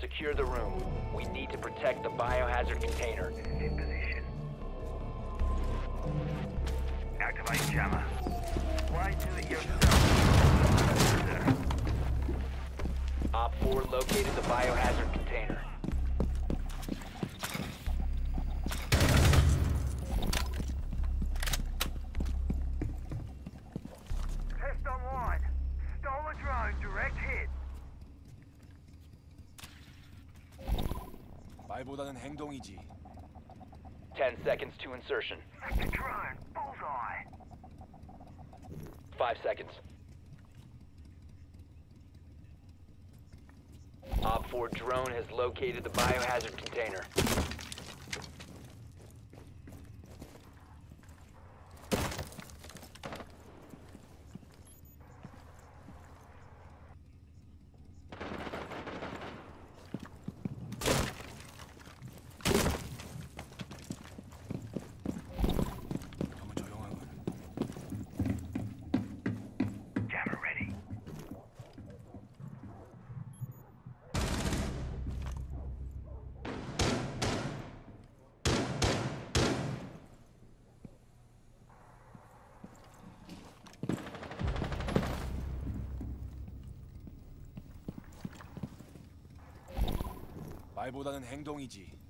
Secure the room. We need to protect the biohazard container. In position. Activate jammer. Why do it yourself? Op 4 located the biohazard container. 말보다는 행동이지. 10 seconds to insertion. Sector drone, bullseye. 5 seconds. Op 4 drone has located the biohazard container. 말보다는 행동이지.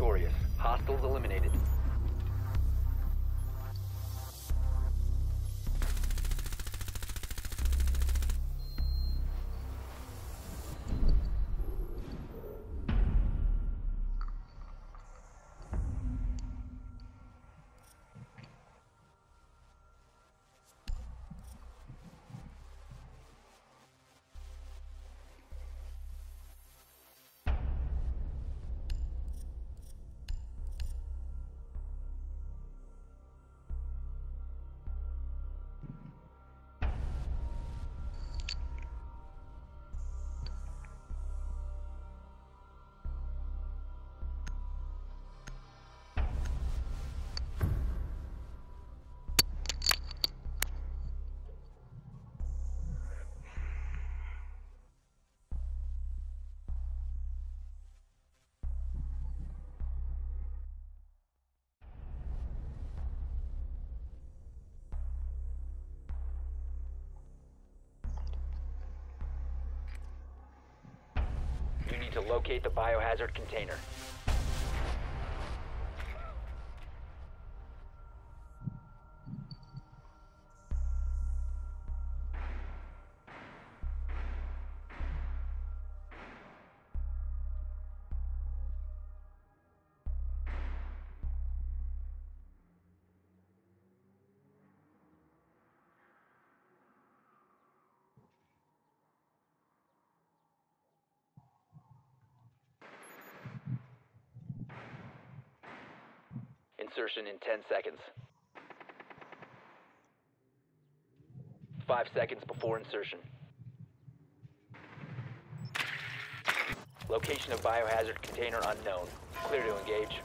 Victorious. Hostiles eliminated. To locate the biohazard container. Insertion in 10 seconds. Five seconds before insertion. Location of biohazard container unknown. Clear to engage.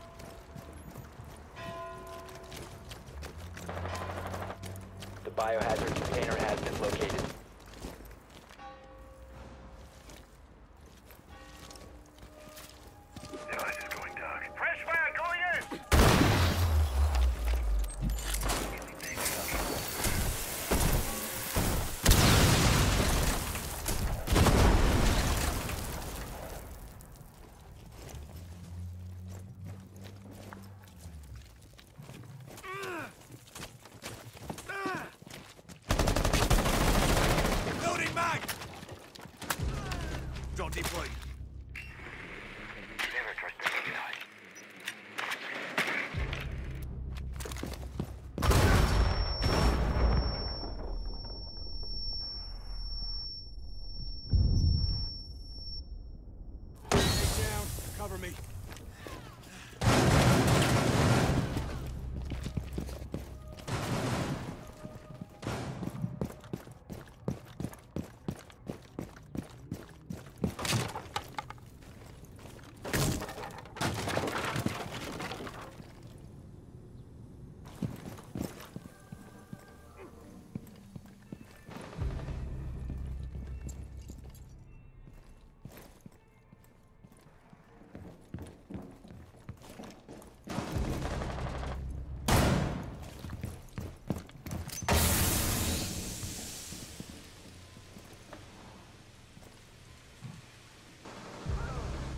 The biohazard container has been located. Deployed.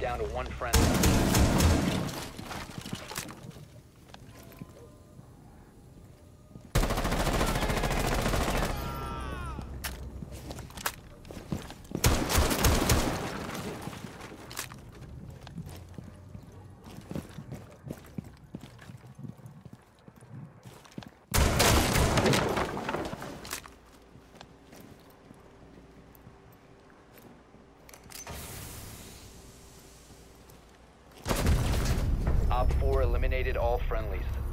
Down to one friend. Op 4 eliminated all friendlies.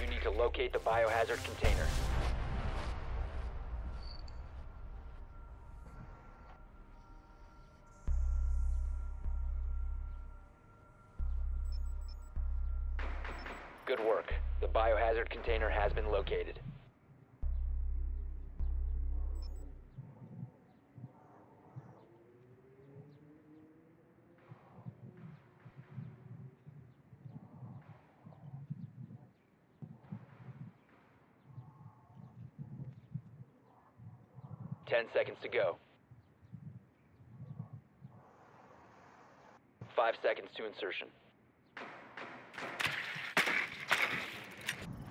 You need to locate the biohazard container. Good work. The biohazard container has been located. Ten seconds to go. Five seconds to insertion.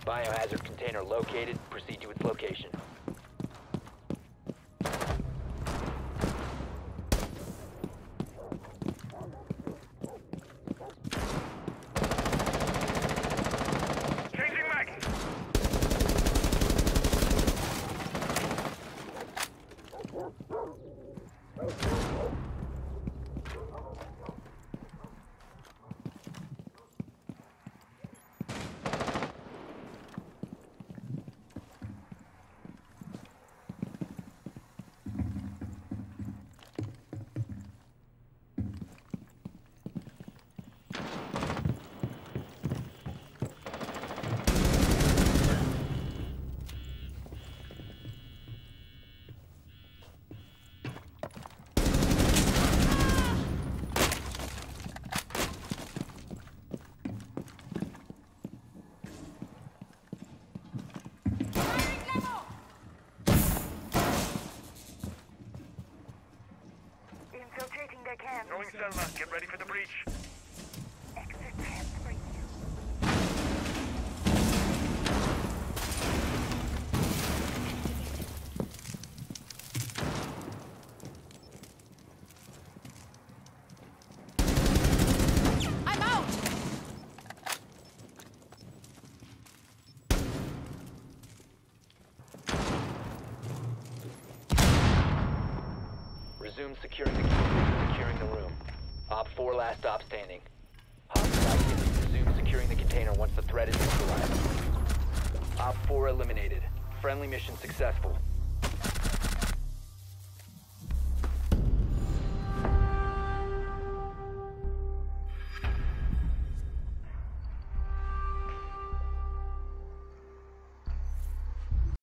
Biohazard container located. Proceed to its location. can. Throwing stun get ready for the breach. Resume securing the securing the room. Op 4 last stop standing. Hostile resume securing the container once the threat is neutralized. Op 4 eliminated. Friendly mission successful.